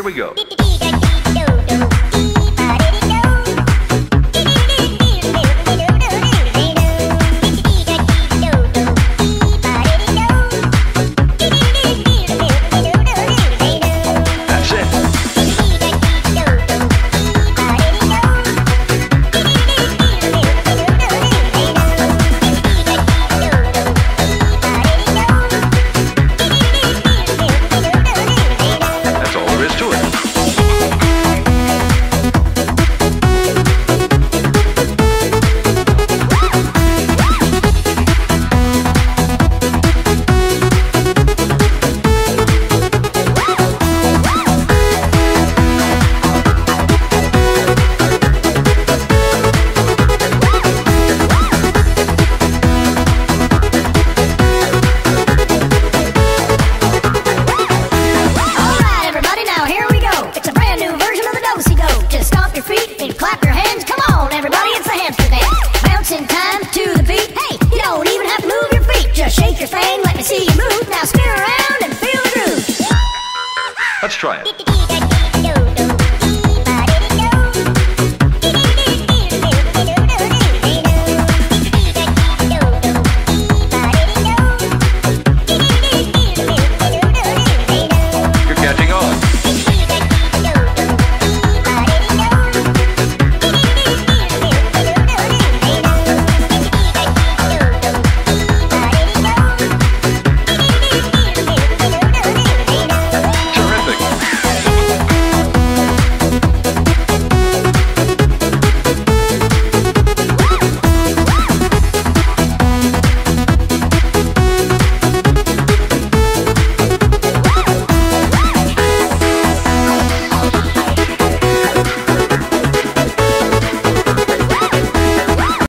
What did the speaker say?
Here we go. Let's try it.